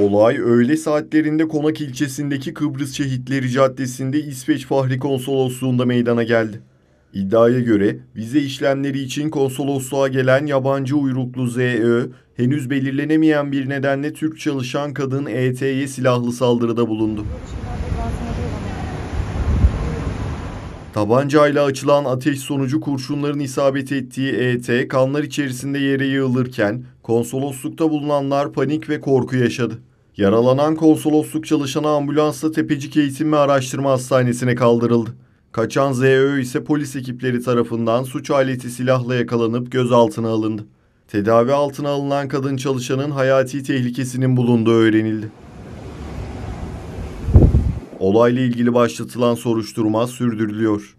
Olay öğle saatlerinde Konak ilçesindeki Kıbrıs Şehitleri Caddesi'nde İsveç Fahri Konsolosluğu'nda meydana geldi. İddiaya göre vize işlemleri için konsolosluğa gelen yabancı uyruklu ZÖ, henüz belirlenemeyen bir nedenle Türk çalışan kadın ET'ye silahlı saldırıda bulundu. Tabancayla açılan ateş sonucu kurşunların isabet ettiği ET kanlar içerisinde yere yığılırken konsoloslukta bulunanlar panik ve korku yaşadı. Yaralanan konsolosluk çalışanı ambulansla Tepecik Eğitim ve Araştırma Hastanesi'ne kaldırıldı. Kaçan ZÖ ise polis ekipleri tarafından suç aleti silahla yakalanıp gözaltına alındı. Tedavi altına alınan kadın çalışanın hayati tehlikesinin bulunduğu öğrenildi. Olayla ilgili başlatılan soruşturma sürdürülüyor.